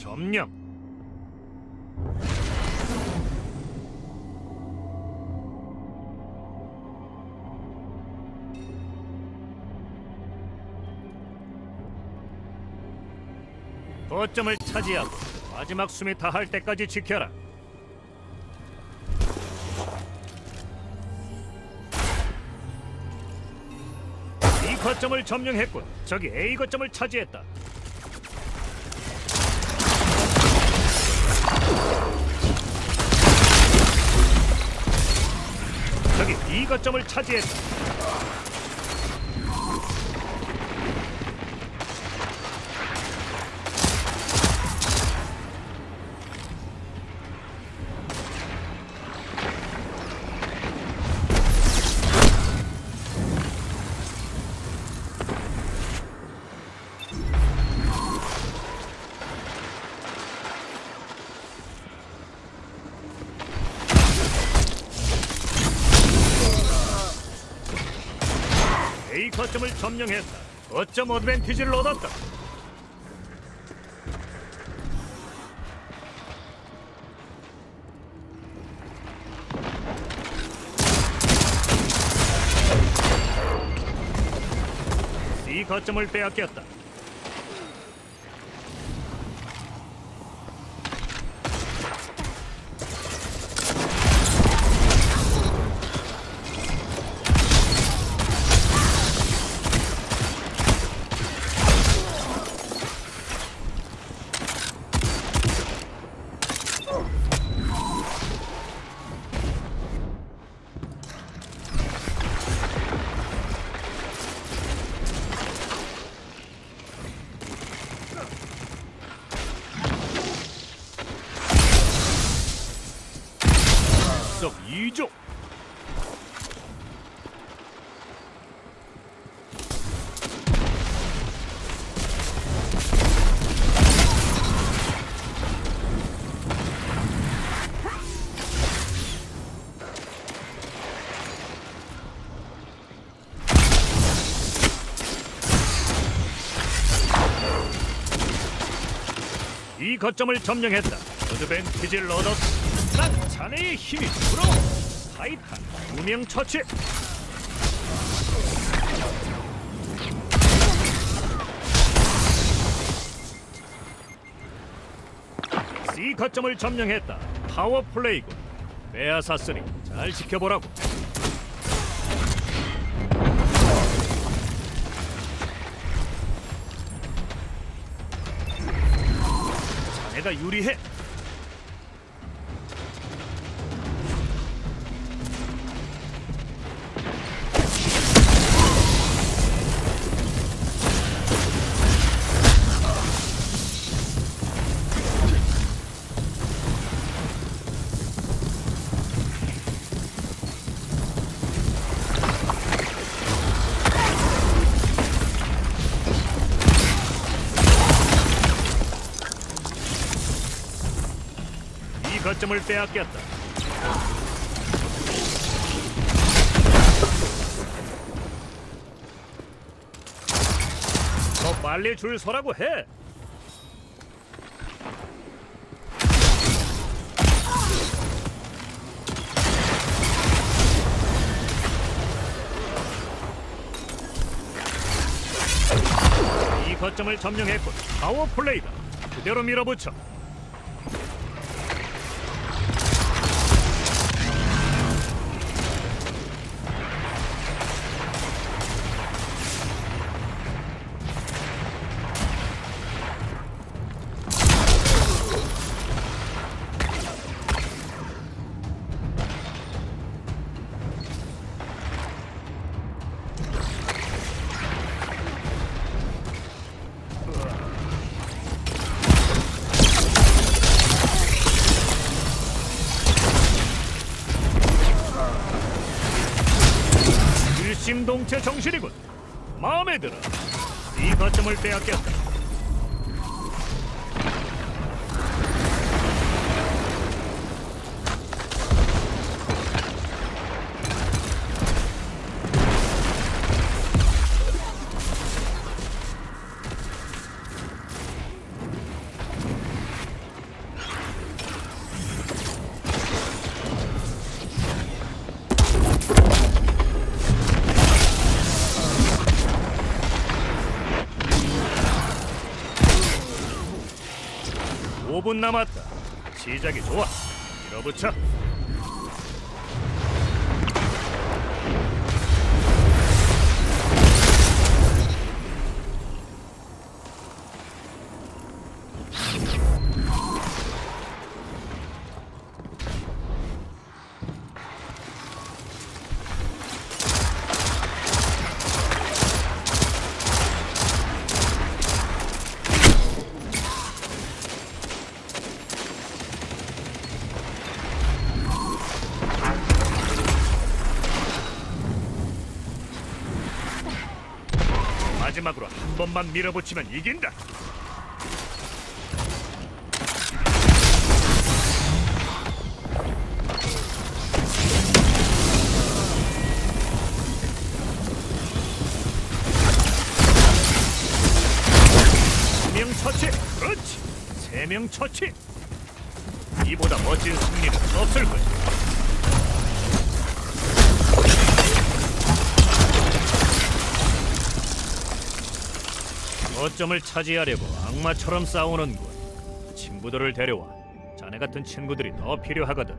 점령. 거점을 차지하고 마지막 숨이 다할 때까지 지켜라. B 거점을 점령했군. 저기 A 거점을 차지했다. 저기 B 거점을 차지했다. A 거점을 점령했다. 거점 어드밴티지를 얻었다. C 거점을 빼앗겼다. 썩 2조. 이 거점을 점령했다. 어드밴티지를 얻었다. 난 자네의 힘이 부러워. 타이탄 무명 처치. C 거점을 점령했다. 파워 플레이군. 빼앗았으니 잘 지켜보라고. 자네가 유리해. 거점을 빼앗겼다. 더 빨리 줄 서라고 해. 이 거점을 점령했군. 파워 플레이다. 그대로 밀어붙여. 일심동체 정신이군. 마음에 들어. 이 거점을 빼앗겼다. 5분 남았다. 시작이 좋아. 밀어붙여. 마지막으로 한 번만 밀어붙이면 이긴다. 명 처치, 그렇지. 세 명 처치. 이보다 멋진 승리는 없을 거야. 거점을 차지하려고 악마처럼 싸우는군. 친구들을 데려와. 자네 같은 친구들이 더 필요하거든.